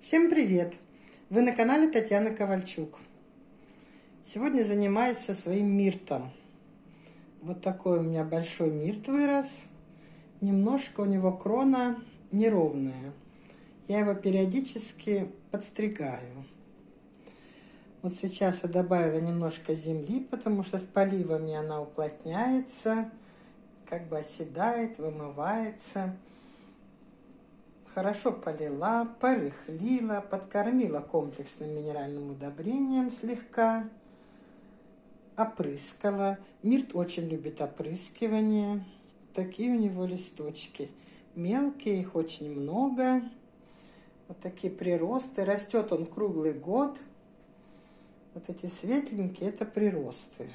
Всем привет! Вы на канале Татьяна Ковальчук. Сегодня занимаюсь со своим миртом. Вот такой у меня большой мирт вырос. Немножко у него крона неровная. Я его периодически подстригаю. Вот сейчас я добавила немножко земли, потому что с поливами она уплотняется, как бы оседает, вымывается хорошо полила, порыхлила, подкормила комплексным минеральным удобрением слегка, опрыскала. Мирт очень любит опрыскивание. Такие у него листочки. Мелкие, их очень много. Вот такие приросты. Растет он круглый год. Вот эти светленькие – это приросты.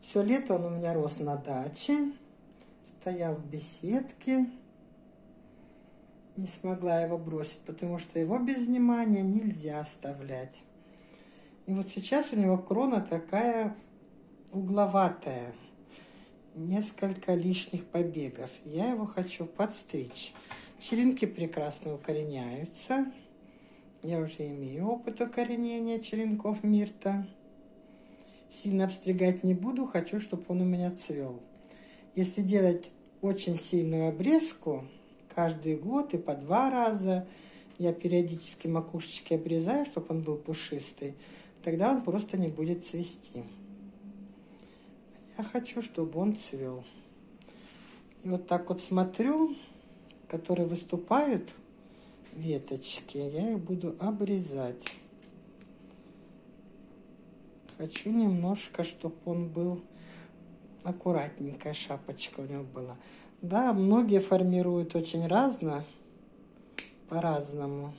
Все лето он у меня рос на даче. Стоял в беседке не смогла его бросить, потому что его без внимания нельзя оставлять. И вот сейчас у него крона такая угловатая, несколько лишних побегов. Я его хочу подстричь. Черенки прекрасно укореняются. Я уже имею опыт укоренения черенков мирта. Сильно обстригать не буду, хочу, чтобы он у меня цвел. Если делать очень сильную обрезку, каждый год и по два раза. Я периодически макушечки обрезаю, чтобы он был пушистый. Тогда он просто не будет цвести. Я хочу, чтобы он цвел. И вот так вот смотрю, которые выступают веточки, я их буду обрезать. Хочу немножко, чтобы он был аккуратненькая шапочка у него была. Да, многие формируют очень разно, по-разному.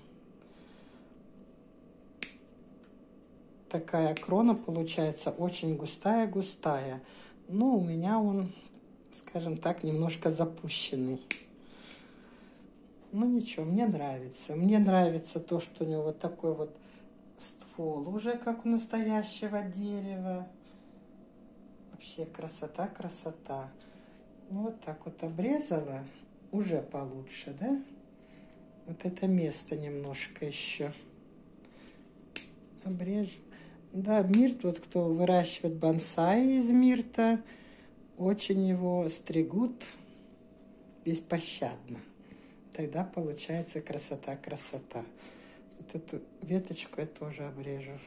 Такая крона получается очень густая-густая. Но у меня он, скажем так, немножко запущенный. Ну ничего, мне нравится. Мне нравится то, что у него вот такой вот ствол уже, как у настоящего дерева. Вообще красота, красота. Вот так вот обрезала, уже получше, да? Вот это место немножко еще обрежу. Да, мирт, вот кто выращивает бонсай из мирта, очень его стригут беспощадно. Тогда получается красота-красота. Вот эту веточку я тоже обрежу.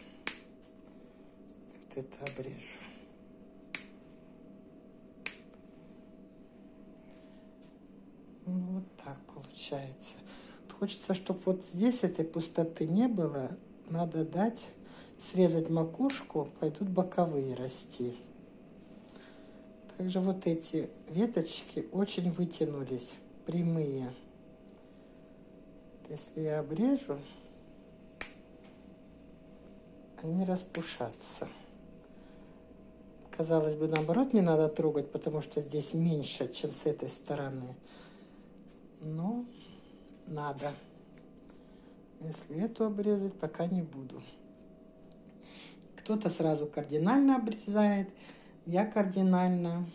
Вот это обрежу. Ну, вот так получается. Хочется, чтобы вот здесь этой пустоты не было. Надо дать, срезать макушку, пойдут боковые расти. Также вот эти веточки очень вытянулись, прямые. Если я обрежу, они распушатся. Казалось бы, наоборот, не надо трогать, потому что здесь меньше, чем с этой стороны но надо. Если эту обрезать, пока не буду. Кто-то сразу кардинально обрезает, я кардинально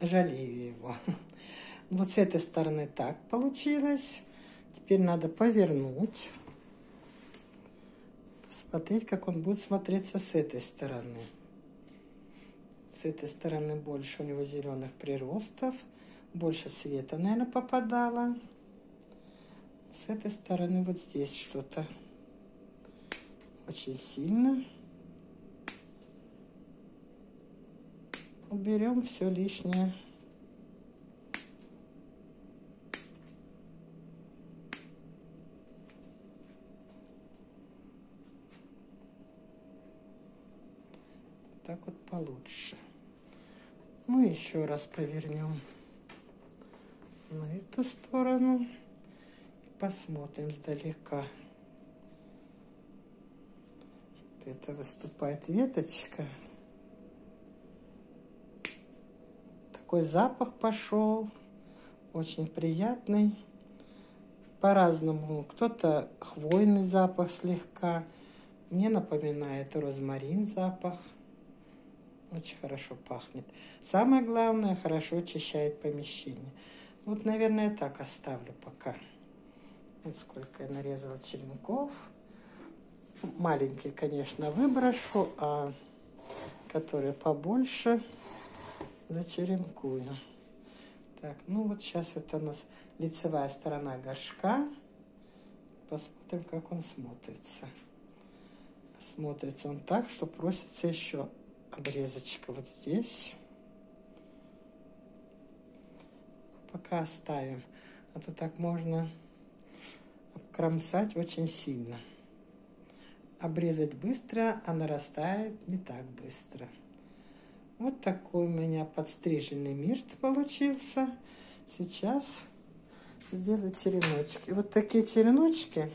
жалею его. Вот с этой стороны так получилось. Теперь надо повернуть. Посмотреть, как он будет смотреться с этой стороны. С этой стороны больше у него зеленых приростов больше света, наверное, попадало. С этой стороны вот здесь что-то очень сильно. Уберем все лишнее. так вот получше. Мы еще раз повернем на эту сторону. Посмотрим сдалека. Вот это выступает веточка. Такой запах пошел. Очень приятный. По-разному. Кто-то хвойный запах слегка. Мне напоминает розмарин запах. Очень хорошо пахнет. Самое главное, хорошо очищает помещение. Вот, наверное, так оставлю пока. Вот сколько я нарезала черенков. Маленькие, конечно, выброшу, а которые побольше зачеренкую. Так, ну вот сейчас это у нас лицевая сторона горшка. Посмотрим, как он смотрится. Смотрится он так, что просится еще обрезочка вот здесь. Пока оставим. А то так можно обкромсать очень сильно. Обрезать быстро, а нарастает не так быстро. Вот такой у меня подстриженный мирт получился. Сейчас сделаю череночки. Вот такие череночки,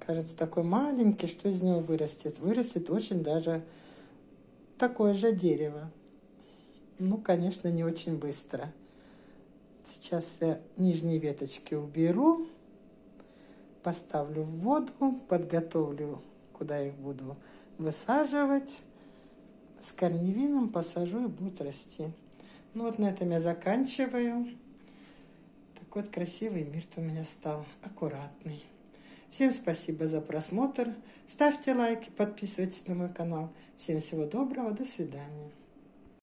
кажется, такой маленький, что из него вырастет? Вырастет очень даже такое же дерево. Ну, конечно, не очень быстро. Сейчас я нижние веточки уберу, поставлю в воду, подготовлю, куда их буду высаживать. С корневином посажу и будет расти. Ну вот на этом я заканчиваю. Такой вот красивый мир у меня стал, аккуратный. Всем спасибо за просмотр. Ставьте лайки, подписывайтесь на мой канал. Всем всего доброго, до свидания.